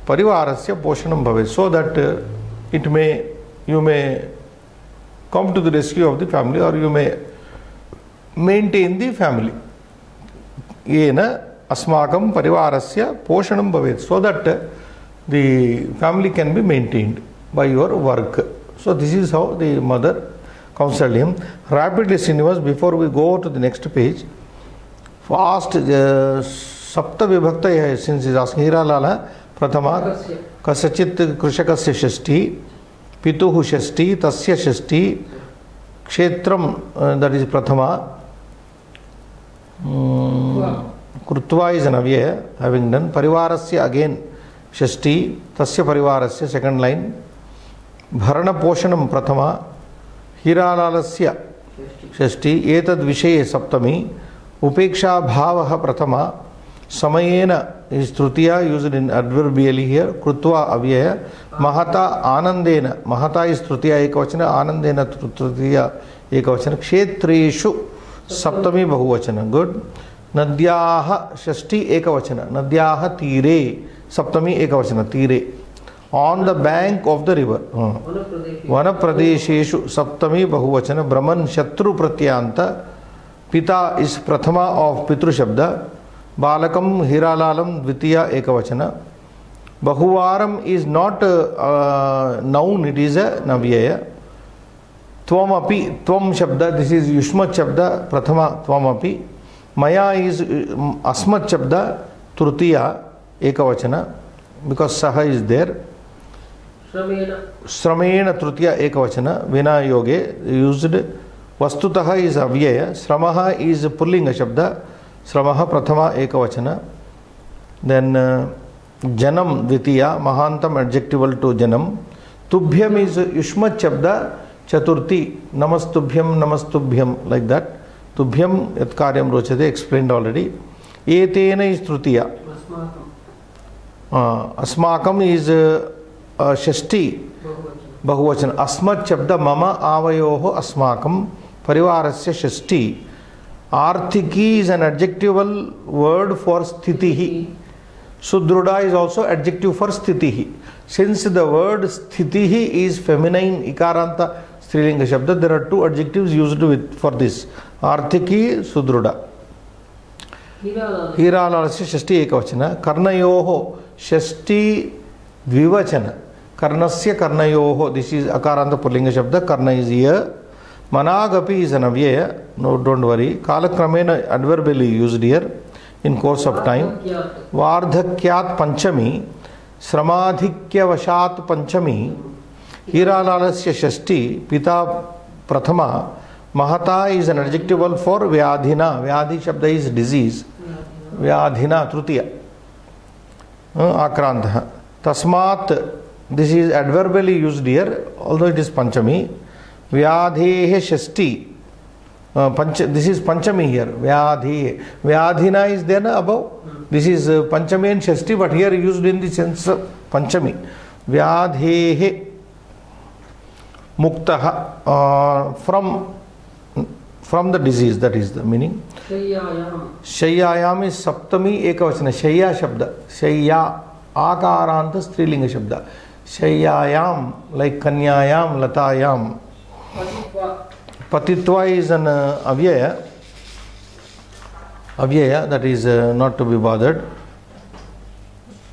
परिवारस्य पोषणं भवेत्. So that it may you may come to the rescue of the family or you may maintain the family ये अस्माक परिवार से पोषण भवे so that the family can be maintained by your work so this is how the mother counselling rapidly सीनिवास before we go to the next page fast सप्त विभक्त since is प्रथम कसचि कृषक से षष्ठी पिता षष्ठी तस् षष्ठी क्षेत्र दट इज़ प्रथमा कृत्वा इज़ नव्य हविंग डन परिवार से अगेन षष्ठी तस् परिवार सेकंड लाइन भरणपोषण प्रथमा हिरालाल से षष्ठी एक तषय सप्तमी। उपेक्षा भाव प्रथमा, समयन तृतीया यूज़ इन अडवर्बियली कृत्वा अव्यय। महता आनंदेन महता इज़ तृतीया एक वचन आनंदेन तृतीय एक वचन क्षेत्रेशु सप्तमी बहुवचन, गुड। नद्याः षष्ठी एकवचन नद्याः तीरे, सप्तमी एकवचन, तीरे। On the bank of the river one प्रदेशेषु सप्तमी बहुवचन, ब्रह्मन शत्रु प्रत्यांत पिता इस प्रथमा ऑफ़ पितृ शब्द बालकम हीरालालम द्वितीय एकवचन। बहुवारम is not noun it is a नव्यय। त्वमपि त्वम शब्द दिस इज़ युष्मत् शब्द प्रथम त्वमपि। मया इज़ अस्मत् शब्द तृतीय एकवचन बिकॉज़ सह इज़ देयर श्रमेण। तृतीय एकवचन विना योगे यूज्ड वस्तुतः इज़ अव्यय श्रम इज़ पुल्लिंग शब्द श्रम प्रथम एक वचन देन जनम द्वितीय महांतम एडजेक्टिवल टू जनम। तुभ्यम इज़ युष्म शब्द चतुर्थी नमस्तुभ्यम नमस्तुभ्यम लाइक दैट तुभ्यम यत् कार्यं रोचते एक्सप्लेन्ड ऑलरेडी एतेन इज़ तृतीय अस्माकम इज़ षष्ठी बहुवचन अस्मत् शब्द मम आवयोः अस्माकं परिवारस्य षष्ठी Arthiki is an adjectival word for sthitihi. Sudruda is also adjective for sthitihi. Since the word sthitihi is feminine ikaranta स्त्रीलिंग शब्द there are two adjective use for this आर्थिक सुदृढ़ हीरालालस्य एक एकवचन कर्णयोः षष्ठी द्विवचन कर्णस्य कर्णयोः दिस् इस् अकारान्त पुल्लिङ्ग शब्द कर्ण इस् इय मनागपि is an no don't worry कालक्रमेण adverbial used here in course of time वार्धक्यात् पंचमी श्रमाधिक्यवशात् पञ्चमी हीरालालस्य षष्ठी पिता प्रथमा, महता इज़ एन एडजेक्टिवल फॉर व्याधिना, व्याधि शब्द इज़ डिज़ीज़ व्याधिना तृतीय। आक्रांत तस्मात् this is adverbially used here although it is पंचमी। व्याधे षष्ठी पंच दिस इज़ पंचमी हियर व्याधि, व्याधिना is then above this is Panchami and Shashthi but here used in the sense पंचमी। व्याधे मुक्त from from the disease that is the meaning शय्यायाम is सप्तमी एक वचन शय्या शब्द शय्या आकारांत स्त्रीलिंग शब्द शय्यायाम लाइक कन्यायाम लतायाम Patitva is an uh, avyaya, avyaya that is uh, not to be bothered.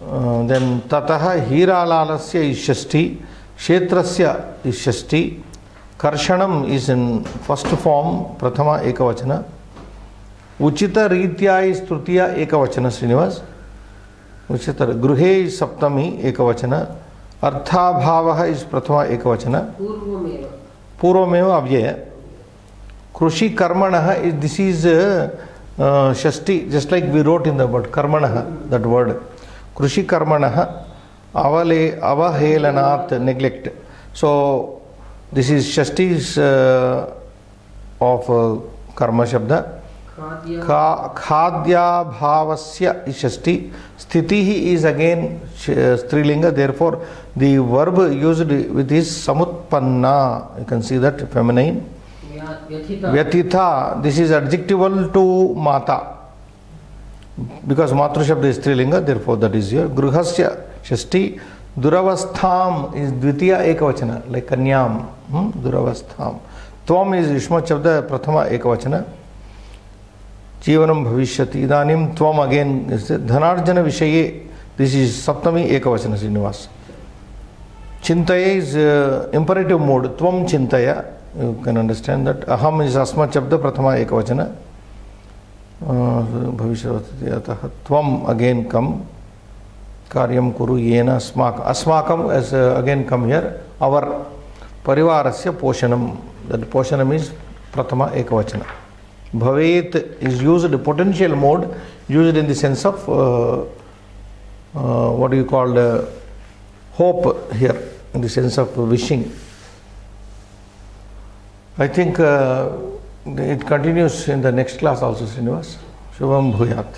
Uh, then tataha hiralalasya is shasti, kshetrasya is shasti, karshanam is in first form, prathama ekavachana, उचित रीत्या इज़ तृतीय एकवचन श्रीनिवास उचित गृहे is सप्तमी एकवचन अर्थाभाव is प्रथम एकवचन पूर्वमेव। पूर्वमेव अव्यय कृषि कर्मण इज़ दिस इज़ षष्टि just like we wrote in the word कर्मण दट वर्ड कृषि कर्मण अवले अवहेलनात् नेग्लेक्ट सो दिस इज़ षष्टि ऑफ़ कर्म शब्द खाद्य खा खाद्याभावस्य षष्टि स्थिति is again sh- strilinga therefore the verb used with is samutpanna you can see that feminine व्या- व्यथिता vyatitha this is adjectival to mata because matru shabda is strilinga therefore that is here grihasya षष्टि duravastham is dvitiya ekavachana like kanyam hmm? duravastham tvam is yushma shabda prathama ekavachana जीवनं भविष्यति, इदानीं त्वम् again धनार्जन विषये this is सप्तमी एकवचन, श्रीनिवास। चिन्तय is imperative mode त्वं चिन्तय। यू कैन अण्डर्स्टाण्ड् दट अहम इज़ अस्मत् शब्द, प्रथमा एकवचन। भविष्य अतः त्वम् अगेन् कम् कार्यम कुरु ये अस्माक अस्माकम as again come here our परिवार से पोषणम दट पोषणम इज़ प्रथम एक वचन भवेत is used potential mode used in the sense of what you called hope here in the sense of wishing I think it continues in the next class also Srinivas Shubham भूयात